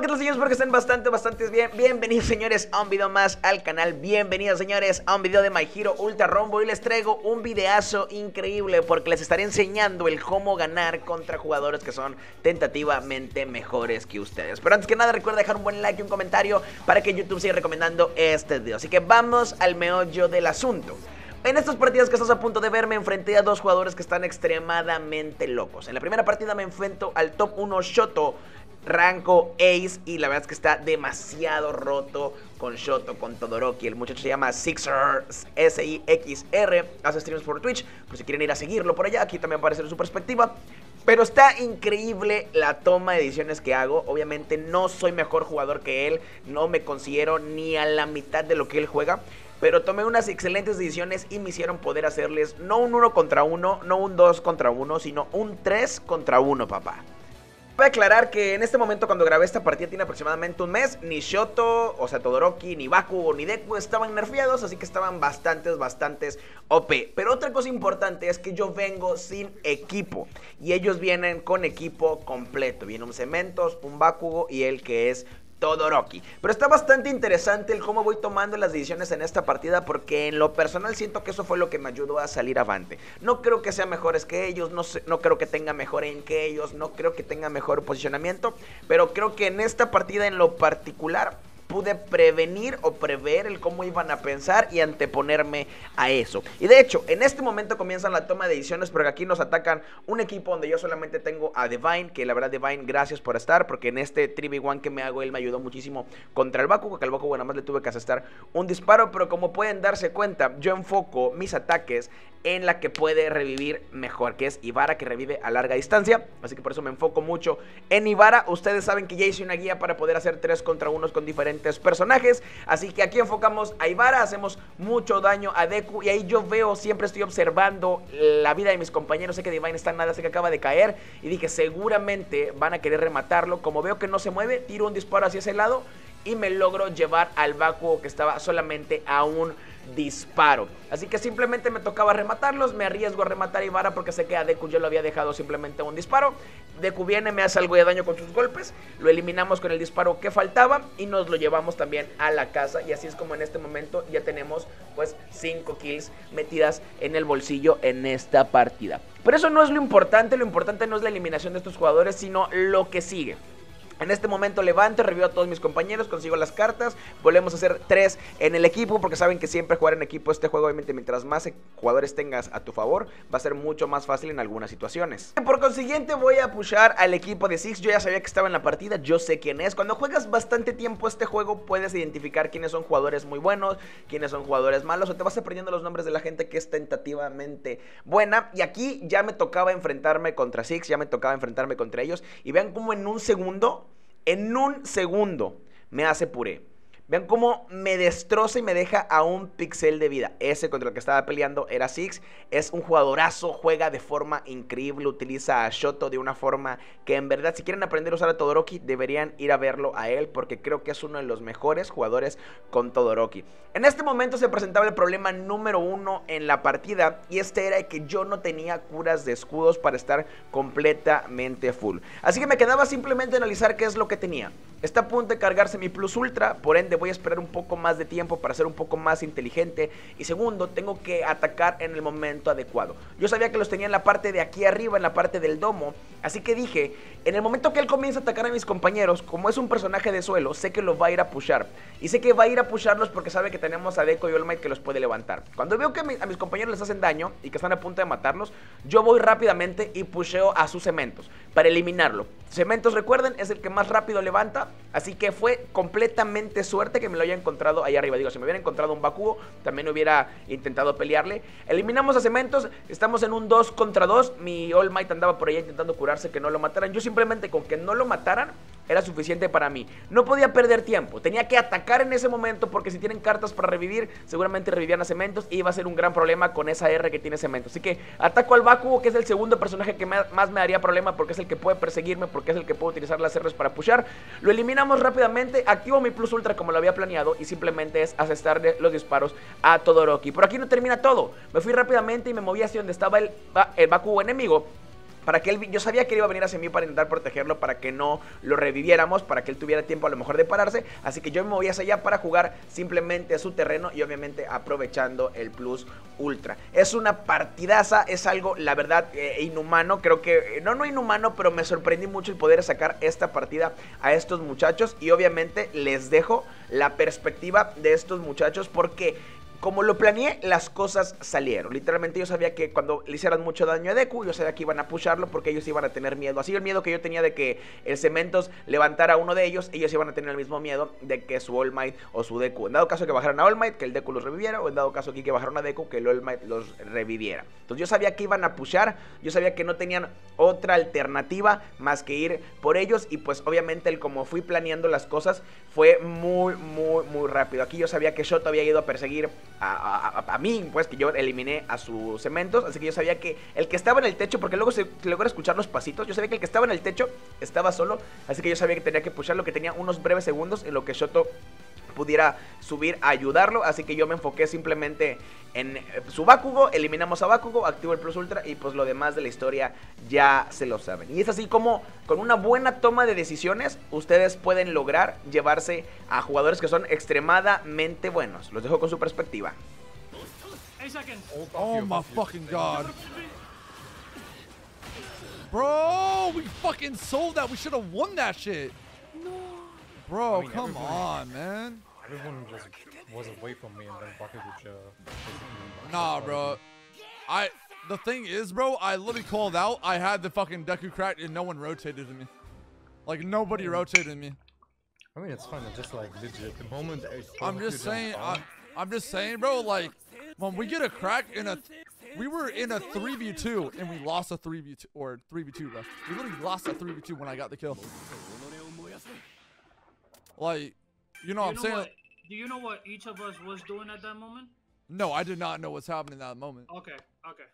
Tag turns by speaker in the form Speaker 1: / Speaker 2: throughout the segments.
Speaker 1: ¿Qué tal señores? Espero que estén bastante, bastante bien. Bienvenidos señores a un video más al canal. Bienvenidos señores a un video de My Hero Ultra Rumble. Y les traigo un videazo increíble Porque les estaré enseñando el cómo ganar contra jugadores que son tentativamente mejores que ustedes. Pero antes que nada recuerda dejar un buen like y un comentario Para que YouTube siga recomendando este video. Así que vamos al meollo del asunto. En estas partidas que estás a punto de ver me enfrenté a dos jugadores que están extremadamente locos. En la primera partida me enfrento al top 1 Shoto Ranko Ace y la verdad es que está demasiado roto con Shoto, con Todoroki. El muchacho se llama Sixer, S-I-X-R, hace streams por Twitch, por si quieren ir a seguirlo por allá, aquí también va a aparecer su perspectiva. Pero está increíble la toma de ediciones que hago. Obviamente no soy mejor jugador que él, no me considero ni a la mitad de lo que él juega. Pero tomé unas excelentes decisiones y me hicieron poder hacerles no un 1 contra 1, no un 2 contra 1, sino un 3 contra 1, papá. A aclarar que en este momento cuando grabé esta partida tiene aproximadamente un mes, ni Shoto, o sea Todoroki, ni Baku ni Deku estaban nerfeados, así que estaban bastantes, bastantes OP. Pero otra cosa importante es que yo vengo sin equipo y ellos vienen con equipo completo. Viene un Cementos, un Bakugo y el que es Todoroki. Pero está bastante interesante el cómo voy tomando las decisiones en esta partida porque en lo personal siento que eso fue lo que me ayudó a salir avante. No creo que sean mejores que ellos, no, no creo que tenga mejor en que ellos, no creo que tenga mejor posicionamiento, pero creo que en esta partida en lo particular pude prevenir o prever el cómo iban a pensar y anteponerme a eso. Y de hecho, en este momento comienzan la toma de decisiones porque aquí nos atacan un equipo donde yo solamente tengo a Divine, que la verdad Divine, gracias por estar, porque en este 3v1 que me hago, él me ayudó muchísimo contra el Baku, que al Baku nada más le tuve que asestar un disparo, pero como pueden darse cuenta, yo enfoco mis ataques en la que puede revivir mejor, que es Ivara que revive a larga distancia. Así que por eso me enfoco mucho en Ivara. Ustedes saben que ya hice una guía para poder hacer 3 contra 1 con diferentes personajes. Así que aquí enfocamos a Ivara, hacemos mucho daño a Deku. Y ahí yo veo, siempre estoy observando la vida de mis compañeros. Sé que Divine está nada, sé que acaba de caer. Y dije, seguramente van a querer rematarlo. Como veo que no se mueve, tiro un disparo hacia ese lado. Y me logro llevar al Bakuo que estaba solamente a un disparo. Así que simplemente me tocaba rematarlos, me arriesgo a rematar a Ivara porque sé que a Deku yo lo había dejado simplemente un disparo. Deku viene, me hace algo de daño con sus golpes, lo eliminamos con el disparo que faltaba y nos lo llevamos también a la casa. Y así es como en este momento ya tenemos pues 5 kills metidas en el bolsillo en esta partida. Pero eso no es lo importante, lo importante no es la eliminación de estos jugadores, sino lo que sigue. En este momento levanto, revivo a todos mis compañeros, consigo las cartas, volvemos a hacer tres en el equipo porque saben que siempre jugar en equipo este juego obviamente mientras más jugadores tengas a tu favor va a ser mucho más fácil en algunas situaciones. Por consiguiente voy a pushar al equipo de Six, yo ya sabía que estaba en la partida, yo sé quién es. Cuando juegas bastante tiempo este juego puedes identificar quiénes son jugadores muy buenos, quiénes son jugadores malos o te vas aprendiendo los nombres de la gente que es tentativamente buena. Y aquí ya me tocaba enfrentarme contra Six, ya me tocaba enfrentarme contra ellos y vean cómo en un segundo en un segundo me hace puré. Vean cómo me destroza y me deja a un pixel de vida. Ese contra el que estaba peleando era Six. Es un jugadorazo, juega de forma increíble, utiliza a Shoto de una forma que en verdad si quieren aprender a usar a Todoroki deberían ir a verlo a él porque creo que es uno de los mejores jugadores con Todoroki. En este momento se presentaba el problema número uno en la partida y este era que yo no tenía curas de escudos para estar completamente full. Así que me quedaba simplemente analizar qué es lo que tenía. Está a punto de cargarse mi Plus Ultra, por ende voy a esperar un poco más de tiempo para ser un poco más inteligente. Y segundo, tengo que atacar en el momento adecuado. Yo sabía que los tenía en la parte de aquí arriba, en la parte del domo. Así que dije, en el momento que él comienza a atacar a mis compañeros, como es un personaje de suelo, sé que lo va a ir a pushar. Y sé que va a ir a pusharlos porque sabe que tenemos a Deco y All Might que los puede levantar. Cuando veo que a mis compañeros les hacen daño y que están a punto de matarlos, yo voy rápidamente y pusheo a sus cementos para eliminarlo. Cementos, recuerden, es el que más rápido levanta. Así que fue completamente suerte que me lo haya encontrado ahí arriba. Digo, si me hubiera encontrado un Bakugo, también hubiera intentado pelearle. Eliminamos a Cementos, estamos en un 2 contra 2. Mi All Might andaba por allá intentando curarse que no lo mataran. Yo simplemente con que no lo mataran era suficiente para mí. No podía perder tiempo, tenía que atacar en ese momento porque si tienen cartas para revivir, seguramente revivían a Cementos y iba a ser un gran problema con esa R que tiene Cementos. Así que ataco al Bakugo, que es el segundo personaje que más me daría problema porque es el que puede perseguirme, porque es el que puede utilizar las R's para pushar. Lo eliminamos rápidamente, activo mi Plus Ultra como lo había planeado y simplemente es asestarle los disparos a Todoroki. Por aquí no termina todo. Me fui rápidamente y me moví hacia donde estaba el, el enemigo para que él, yo sabía que él iba a venir hacia mí para intentar protegerlo, para que no lo reviviéramos, para que él tuviera tiempo a lo mejor de pararse, así que yo me moví hacia allá para jugar simplemente a su terreno y obviamente aprovechando el plus ultra. Es una partidaza, es algo, la verdad, eh, inhumano, creo que, no, no inhumano, pero me sorprendí mucho el poder sacar esta partida a estos muchachos. Y obviamente les dejo la perspectiva de estos muchachos porque como lo planeé, las cosas salieron. Literalmente yo sabía que cuando le hicieran mucho daño a Deku, yo sabía que iban a pusharlo porque ellos iban a tener miedo. Así el miedo que yo tenía de que el Cementos levantara a uno de ellos, ellos iban a tener el mismo miedo de que su All Might o su Deku. En dado caso que bajaran a All Might, que el Deku los reviviera, o en dado caso aquí que bajaron a Deku, que el All Might los reviviera. Entonces yo sabía que iban a pushar, yo sabía que no tenían otra alternativa más que ir por ellos y pues obviamente el como fui planeando las cosas fue muy, muy, muy rápido. Aquí yo sabía que Shoto había ido a perseguir a, mí, pues que yo eliminé a sus cementos. Así que yo sabía que el que estaba en el techo, porque luego se, logra escuchar los pasitos, yo sabía que el que estaba en el techo estaba solo. Así que yo sabía que tenía que pusharlo, que tenía unos breves segundos en lo que Shoto pudiera subir a ayudarlo. Así que yo me enfoqué simplemente en eh, su Bakugo, eliminamos a Bakugo, activo el Plus Ultra y pues lo demás de la historia ya se lo saben. Y es así como con una buena toma de decisiones ustedes pueden lograr llevarse a jugadores que son extremadamente buenos. Los dejo con su perspectiva.
Speaker 2: Oh my fucking god. Bro, we fucking sold that. We should have won that shit. Bro, come on, man. Everyone just was away from me and then Bakugo uh, Nah, bro. I the thing is, bro, I literally called out. I had the fucking Deku cracked and no one rotated me. Like nobody rotated me.
Speaker 3: I mean, it's fine. It's just like legit. The moment
Speaker 2: I'm just saying. I, I'm just saying, bro. Like when we get a crack in a, we were in a three v two and we lost a three v two or three v two, bro. We literally lost a three v two when I got the kill. Like, you know, what I'm saying. What?
Speaker 4: Do you know what each of us was doing at that moment?
Speaker 2: No, I did not know what's happening at that moment.
Speaker 4: Okay, okay.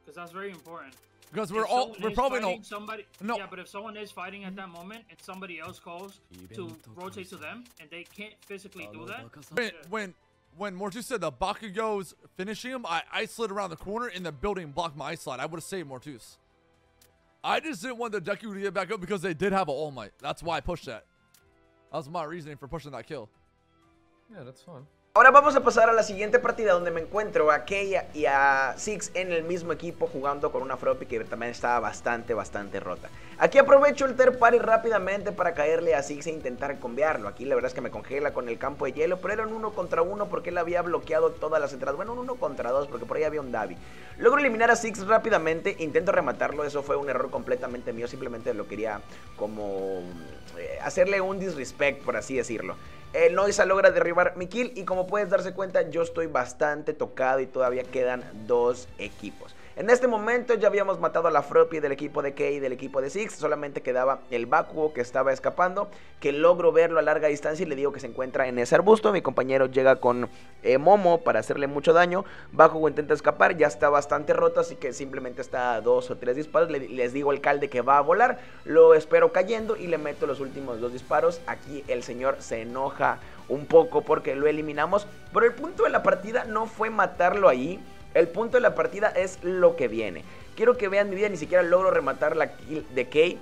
Speaker 4: Because that's very important.
Speaker 2: Because we're if all we're probably no
Speaker 4: somebody. No. Yeah, but if someone is fighting at that moment and somebody else calls to rotate to them and they can't physically do that.
Speaker 2: When when when Mortu said the Bakugo's finishing him, I, I slid around the corner in the building blocked my slide. I would have saved Mortus. I just didn't want the Deku to get back up because they did have an All Might. That's why I pushed that. That was my reasoning for pushing that kill.
Speaker 3: Yeah, that's fine.
Speaker 1: Ahora vamos a pasar a la siguiente partida donde me encuentro a Kei y a Six en el mismo equipo jugando con una Froppy que también estaba bastante, bastante rota. Aquí aprovecho el Ter Party rápidamente para caerle a Six e intentar cambiarlo. Aquí la verdad es que me congela con el campo de hielo, pero era un uno contra uno porque él había bloqueado todas las entradas. Bueno, un uno contra dos porque por ahí había un Davi. Logro eliminar a Six rápidamente, intento rematarlo, eso fue un error completamente mío, simplemente lo quería como eh, hacerle un disrespect, por así decirlo. El Noisa logra derribar mi kill y como puedes darse cuenta yo estoy bastante tocado y todavía quedan dos equipos. En este momento ya habíamos matado a la Froppy del equipo de Kei y del equipo de Six. Solamente quedaba el Bakugo que estaba escapando. Que logro verlo a larga distancia y le digo que se encuentra en ese arbusto. Mi compañero llega con eh, Momo para hacerle mucho daño. Bakugo intenta escapar. Ya está bastante roto. Así que simplemente está a dos o tres disparos. les digo al calde que va a volar. Lo espero cayendo y le meto los últimos dos disparos. Aquí el señor se enoja un poco porque lo eliminamos. Pero el punto de la partida no fue matarlo ahí el punto de la partida es lo que viene. Quiero que vean mi vida, ni siquiera logro rematar la kill de Kay.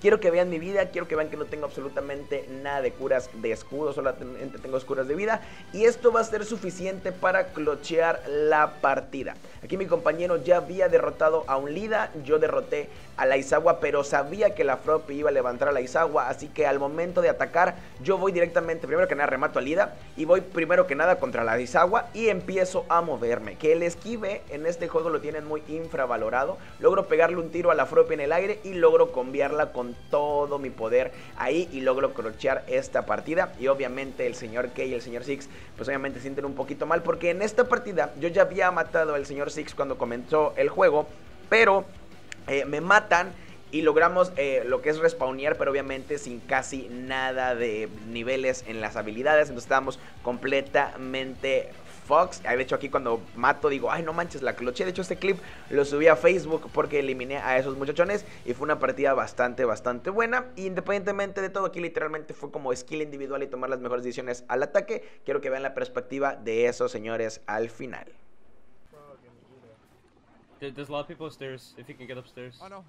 Speaker 1: Quiero que vean mi vida, quiero que vean que no tengo absolutamente nada de curas de escudo, solamente tengo curas de vida. Y esto va a ser suficiente para clochear la partida. Aquí mi compañero ya había derrotado a un Lida, yo derroté a la Isagua, pero sabía que la Froppy iba a levantar a la Isagua, así que al momento de atacar yo voy directamente, primero que nada remato a Lida y voy primero que nada contra la Isagua y empiezo a moverme. Que el esquive en este juego lo tienen muy infravalorado, logro pegarle un tiro a la Froppy en el aire y logro cambiarla con todo mi poder ahí y logro crochear esta partida. Y obviamente el señor K y el señor Six, pues obviamente sienten un poquito mal porque en esta partida yo ya había matado al señor Six cuando comenzó el juego, pero eh, me matan y logramos eh, lo que es respawnear, pero obviamente sin casi nada de niveles en las habilidades. Entonces estábamos completamente Fox. De hecho, aquí cuando mato digo, ay, no manches, la cloche. De hecho, este clip lo subí a Facebook porque eliminé a esos muchachones y fue una partida bastante, bastante buena. independientemente de todo, aquí literalmente fue como skill individual y tomar las mejores decisiones al ataque. Quiero que vean la perspectiva de esos señores al final.
Speaker 5: There, there's a lot of people upstairs. If you can get upstairs.
Speaker 2: I know.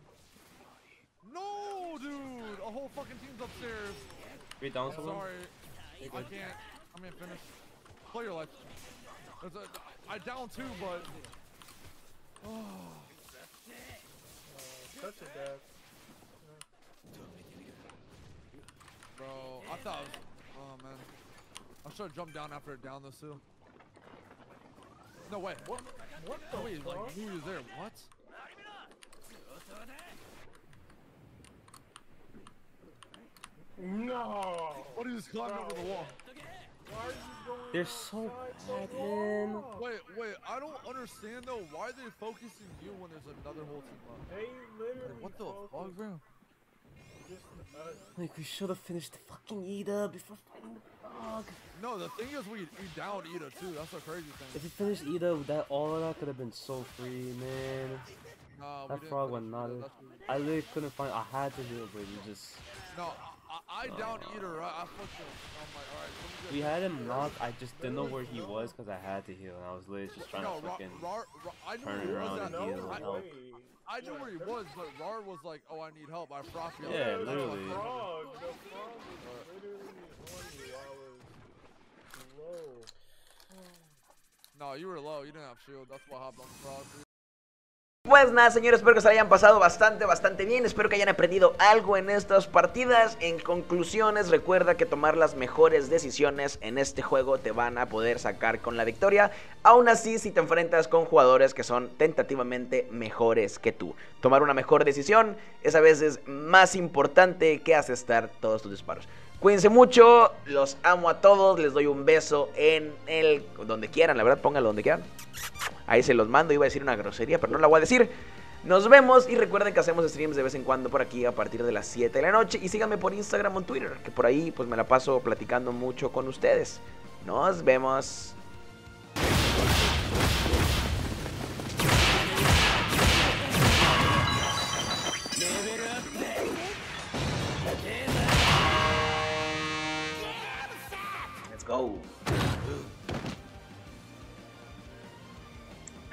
Speaker 2: No, dude! A whole fucking team's upstairs.
Speaker 5: Down someone.
Speaker 2: Sorry. I can't. I'm gonna finish. Play your life. There's a, I down two, but. Oh,
Speaker 3: Touch it, Dad.
Speaker 2: bro, I thought. I was, oh man, I should have jumped down after it down this too. No way.
Speaker 3: What? What the
Speaker 2: Oh, wait, like who is there? What?
Speaker 3: No!
Speaker 2: What is climbing over the wall?
Speaker 3: Why are you
Speaker 5: They're so
Speaker 3: outside
Speaker 5: bad, man.
Speaker 2: Wait, wait, I don't understand though. Why are they focusing you when there's another whole team left?
Speaker 3: They literally
Speaker 2: Like, what the fuck, bro?
Speaker 3: just, uh,
Speaker 5: Like we should have finished the fucking Ida before fighting the dog.
Speaker 2: No, the thing is, we, we downed Ida too. That's the crazy thing.
Speaker 5: If
Speaker 2: thing.
Speaker 5: we finished Ida, that all of that could have been so free, man.
Speaker 2: Nah,
Speaker 5: That
Speaker 2: didn't
Speaker 5: frog went
Speaker 2: Ida,
Speaker 5: naughty.
Speaker 2: that's what-
Speaker 5: I literally couldn't find. I had to heal, but you just.
Speaker 2: No, I, I, oh, I downed Ida. I fucked him. I'm like, alright, let me get
Speaker 5: We had him knocked. I just didn't know where he was because I had to heal, and I was literally just trying
Speaker 2: no,
Speaker 5: to
Speaker 2: Ra-
Speaker 5: fucking.
Speaker 2: Rar, Ra- I knew
Speaker 5: turn
Speaker 2: where he
Speaker 5: around
Speaker 2: was
Speaker 5: and
Speaker 2: at.
Speaker 5: heal
Speaker 3: no
Speaker 2: I,
Speaker 5: and help.
Speaker 3: way.
Speaker 2: I knew where he was, but Rar was like, oh, I need help. I frost you.
Speaker 5: Yeah,
Speaker 3: the
Speaker 5: literally.
Speaker 3: frog, the frog was literally on you I was low.
Speaker 2: No, you were low. You didn't have shield. That's why I hopped on the frost. dude.
Speaker 1: Pues nada, señores, espero que se hayan pasado bastante, bastante bien. Espero que hayan aprendido algo en estas partidas. En conclusiones, recuerda que tomar las mejores decisiones en este juego te van a poder sacar con la victoria. Aún así, si te enfrentas con jugadores que son tentativamente mejores que tú. Tomar una mejor decisión es a veces más importante que asestar todos tus disparos. Cuídense mucho, los amo a todos, les doy un beso en el... donde quieran, la verdad, pónganlo donde quieran. Ahí se los mando, iba a decir una grosería, pero no la voy a decir. Nos vemos y recuerden que hacemos streams de vez en cuando por aquí a partir de las 7 de la noche. Y síganme por Instagram o Twitter, que por ahí pues me la paso platicando mucho con ustedes. Nos vemos.